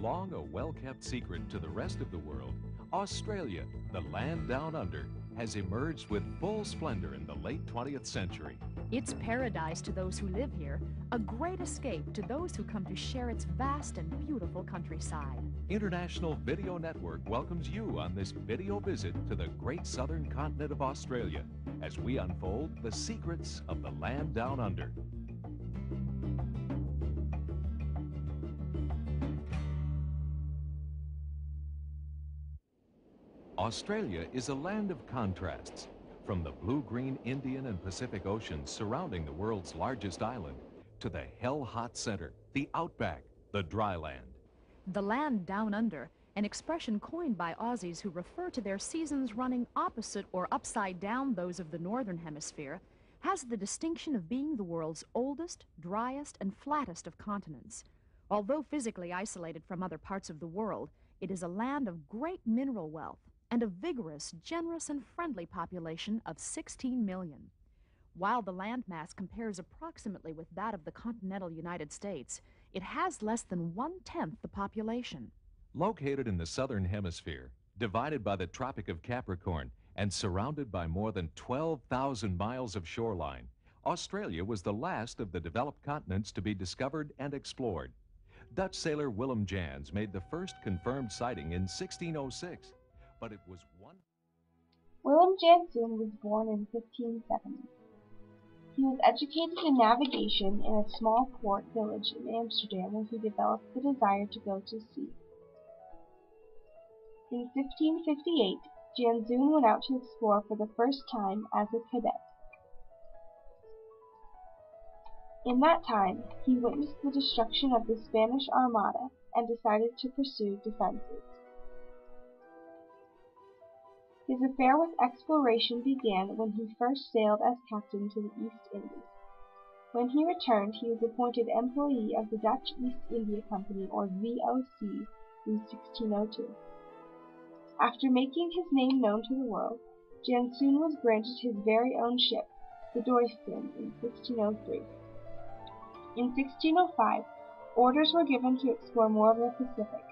Long a well kept secret to the rest of the world, Australia, the land down under, has emerged with full splendor in the late 20th century. It's paradise to those who live here, a great escape to those who come to share its vast and beautiful countryside. International Video Network welcomes you on this video visit to the great southern continent of Australia as we unfold the secrets of the land down under. Australia is a land of contrasts. From the blue-green Indian and Pacific Oceans surrounding the world's largest island to the hell-hot center, the outback, the dry land. The land down under, an expression coined by Aussies who refer to their seasons running opposite or upside down those of the northern hemisphere, has the distinction of being the world's oldest, driest, and flattest of continents. Although physically isolated from other parts of the world, it is a land of great mineral wealth and a vigorous, generous, and friendly population of 16 million. While the landmass compares approximately with that of the continental United States, it has less than one tenth the population. Located in the southern hemisphere, divided by the Tropic of Capricorn, and surrounded by more than 12,000 miles of shoreline, Australia was the last of the developed continents to be discovered and explored. Dutch sailor Willem Jans made the first confirmed sighting in 1606 but it was one. Willem Janszoon was born in 1570. He was educated in navigation in a small port village in Amsterdam where he developed the desire to go to sea. In 1558, Janszoon went out to explore for the first time as a cadet. In that time, he witnessed the destruction of the Spanish Armada and decided to pursue defenses. His affair with exploration began when he first sailed as captain to the East Indies. When he returned he was appointed employee of the Dutch East India Company or V.O.C. in 1602. After making his name known to the world, Janszoon was granted his very own ship, the Duyfken, in 1603. In 1605 orders were given to explore more of the Pacific.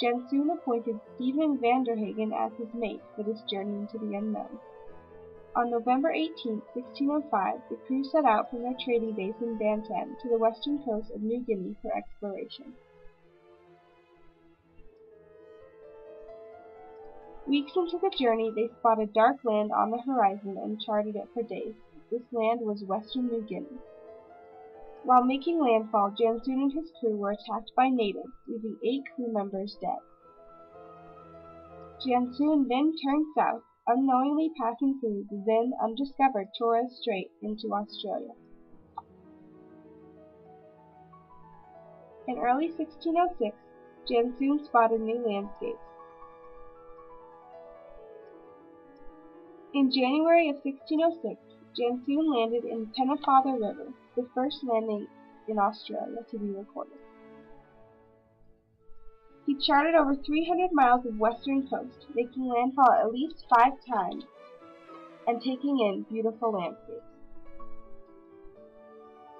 Janszoon appointed Stephen Vanderhagen as his mate for this journey into the unknown. On November 18, 1605, the crew set out from their trading base in Bantam to the western coast of New Guinea for exploration. Weeks into the journey they spotted dark land on the horizon and charted it for days. This land was western New Guinea. While making landfall, Janszoon and his crew were attacked by natives, leaving eight crew members dead. Janszoon then turned south, unknowingly passing through the then undiscovered Torres Strait into Australia. In early 1606, Janszoon spotted new landscapes. In January of 1606, Janszoon landed in the Pennefather River, the first landing in Australia to be recorded. He charted over 300 miles of western coast, making landfall at least five times and taking in beautiful landscapes.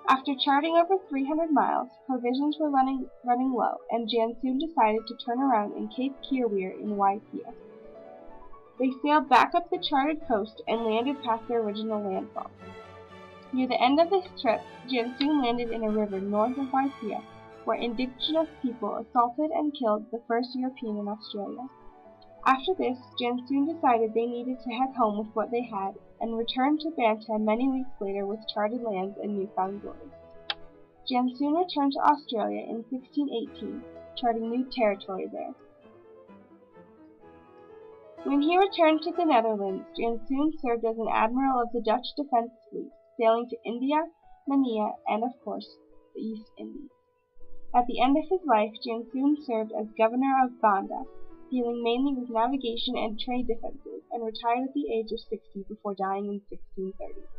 After charting over 300 miles, provisions were running, running low, and Janszoon decided to turn around in Cape Keerweer in Weipa. They sailed back up the charted coast and landed past their original landfall. Near the end of this trip, Janszoon landed in a river north of Weipa, where indigenous people assaulted and killed the first European in Australia. After this, Janszoon decided they needed to head home with what they had, and returned to Bantam many weeks later with charted lands and newfound glory. Janszoon returned to Australia in 1618, charting new territory there. When he returned to the Netherlands, Janszoon served as an admiral of the Dutch defence fleet sailing to India, Manila, and of course, the East Indies. At the end of his life, Janszoon served as governor of Banda, dealing mainly with navigation and trade defenses, and retired at the age of 60 before dying in 1630.